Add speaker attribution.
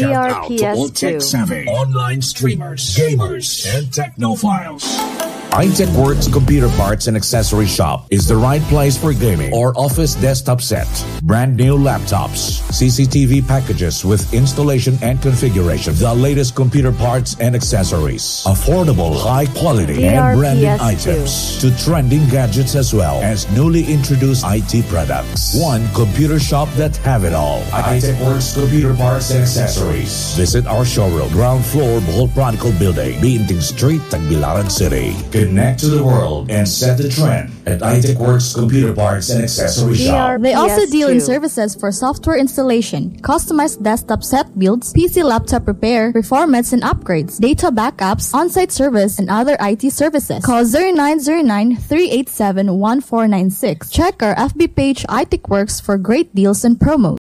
Speaker 1: Shout out to all
Speaker 2: DRPS2.
Speaker 1: tech-savvy online streamers, gamers, and technophiles.
Speaker 3: Itechworkz Computer Parts and Accessory Shop is the right place for gaming or office desktop set. Brand new laptops, CCTV packages with installation and configuration, the latest computer parts and accessories, affordable, high quality and branded
Speaker 2: DRPS2.
Speaker 3: items to trending gadgets as well as newly introduced IT products. One computer shop that have it all. Itechworkz Computer Parts and Accessories. Visit our showroom, ground floor, Bohol Chronicle Building, B. Inting Street, Tagbilaran City. Connect to the world and set the trend at Itechworkz Computer Parts and Accessory Shop.
Speaker 4: They also deal in services for software installation, customized desktop set builds, PC laptop repair, reformats and upgrades, data backups, on-site service, and other IT services. Call 0909-387-1496. Check our FB page Itechworkz for great deals and promos.